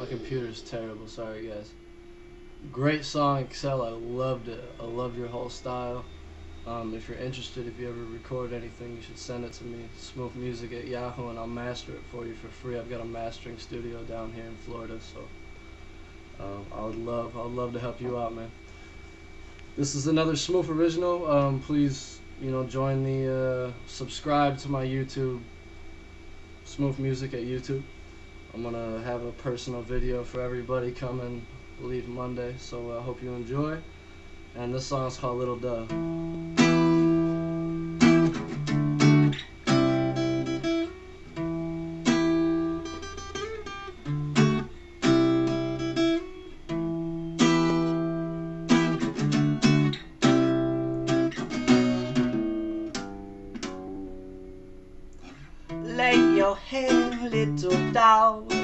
My computer's terrible. Sorry, guys. Great song, Excel. I loved it. I love your whole style. Um, if you're interested, if you ever record anything, you should send it to me. Smoof Music at Yahoo, and I'll master it for you for free. I've got a mastering studio down here in Florida, so um, I would love, I would love to help you out, man. This is another Smooth original. Um, please, you know, join the, uh, subscribe to my YouTube, Smoof Music at YouTube. I'm gonna have a personal video for everybody coming, I believe Monday. So I uh, hope you enjoy. And this song is called Little Dove.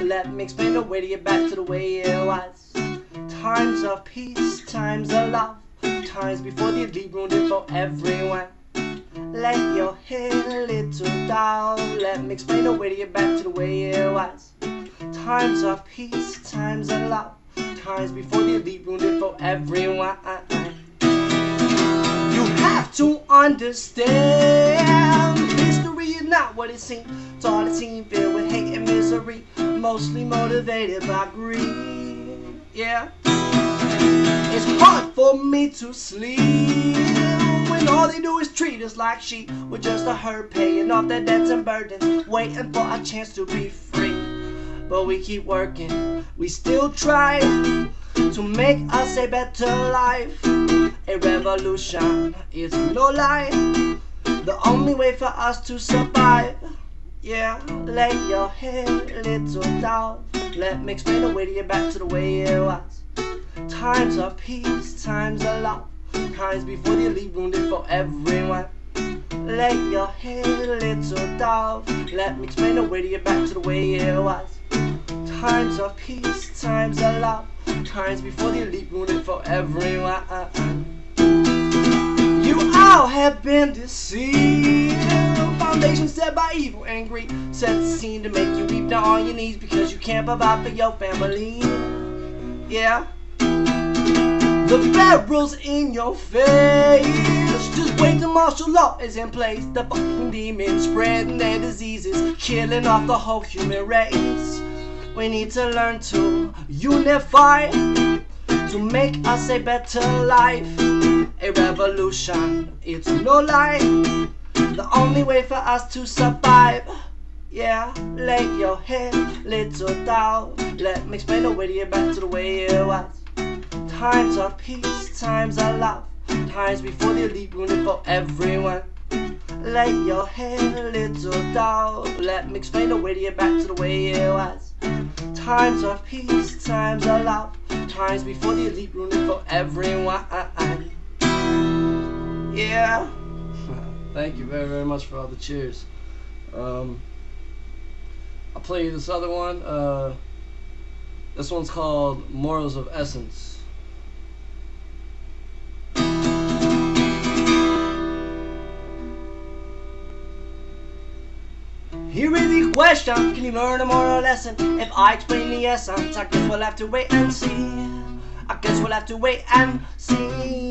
Let me explain the way to get back to the way it was. Times of peace, times of love, times before the elite ruined it for everyone. Let your head, a little doll. Let me explain the way to get back to the way it was. Times of peace, times of love, times before the elite ruined it for everyone. You have to understand history is not what it seems. It's all a team filled with hate and misery, mostly motivated by greed. Yeah. It's hard for me to sleep when all they do is treat us like sheep. We're just a herd paying off their debts and burdens, waiting for a chance to be free. But we keep working, we still try to make us a better life. A revolution is no lie. The only way for us to survive. Yeah, lay your head, little doll. Let me explain the way to get back to the way it was. Times of peace, times of love, times before the leave wounded for everyone. Lay your head, little doll. Let me explain the way to get back to the way it was. Times of peace, times of love, times before the leave wounded for everyone. You all have been deceived. Foundation set by evil and greed. Set the scene to make you weep down on your knees because you can't provide for your family. Yeah. The barrel's in your face. Just wait till martial law is in place. The fucking demons spreading their diseases, killing off the whole human race. We need to learn to unify to make us a better life. A revolution, it's no lie. The only way for us to survive. Yeah, lay your head, little doll. Let me explain the way to get back to the way it was. Times of peace, times of love, times before the elite ruined for everyone. Lay your head, little doll. Let me explain the way to get back to the way it was. Times of peace, times of love, times before the elite ruined for everyone. Yeah. Thank you very, very much for all the cheers. Um, I'll play you this other one. Uh, this one's called Morals of Essence. Here is the question, can you learn a moral lesson? If I explain the essence, I guess we'll have to wait and see. I guess we'll have to wait and see.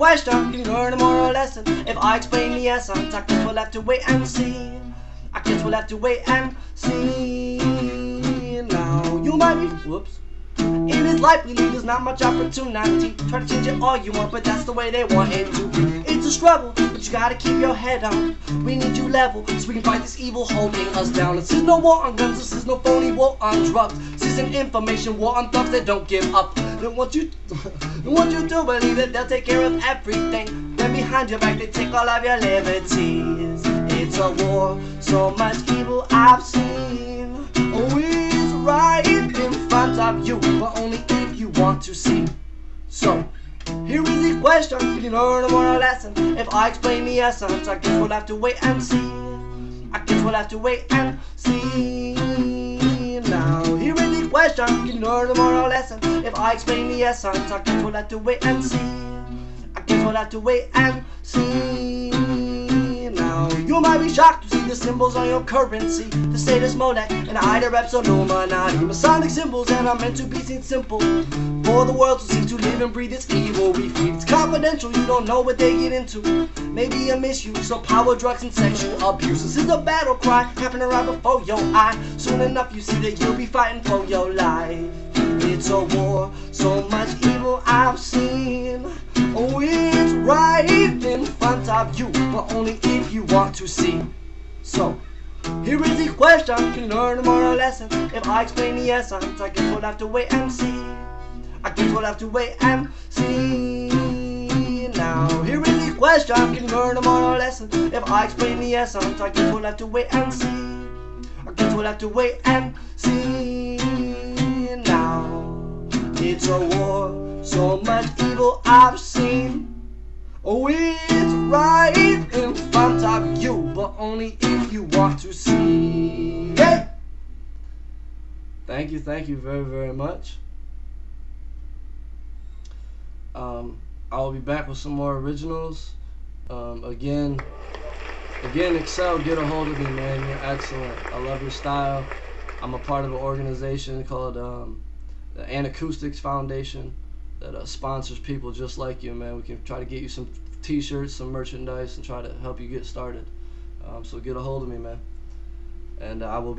Is question, can you learn a moral lesson? If I explain the essence, I guess we'll have to wait and see. I guess we'll have to wait and see. Now, you might be, whoops. In this life we lead, there's not much opportunity. Try to change it all you want, but that's the way they want it to be. It's a struggle, but you gotta keep your head on. We need you level, so we can fight this evil holding us down. This is no war on guns, this is no phony war on drugs. Is an information war on thugs that don't give up. They want you, they want you to believe that they'll take care of everything. Then behind your back they take all of your liberties. It's a war, so much evil I've seen. Oh, Always right in front of you, but only if you want to see. So, here is the question, can you learn a moral lesson? If I explain the essence, I guess we'll have to wait and see. I guess we'll have to wait and see. Now, here is the question, can learn a moral lesson? If I explain the essence, I guess we'll have to wait and see. I guess we'll have to wait and see. You might be shocked to see the symbols on your currency. The status Molech and Ida Reps on Illuminati. Masonic symbols and are meant to be seen simple. For the world to see to live and breathe, it's evil we feed. It's confidential, you don't know what they get into. Maybe a misuse of power, drugs, and sexual abuse. This is a battle cry happening right before your eye. Soon enough, you see that you'll be fighting for your life. It's a war, so much evil I've seen. Oh, it's right of you, but only if you want to see. So, here is the question, can learn a moral lesson? If I explain the essence, I guess we'll have to wait and see. I guess we'll have to wait and see. Now, here is the question, can learn a moral lesson? If I explain the essence, I guess we'll have to wait and see. I guess we'll have to wait and see. Now, it's a war, so much evil I've seen. Oh, it's right in front of you, but only if you want to see. Hey! Thank you, thank you very, very much. Um, I'll be back with some more originals. Um, again, again, Excel, get a hold of me, man. You're excellent. I love your style. I'm a part of an organization called um, the Anacoustics Foundation that uh, sponsors people just like you, man. We can try to get you some T-shirts, some merchandise, and try to help you get started. Um, so get a hold of me, man. And I will be.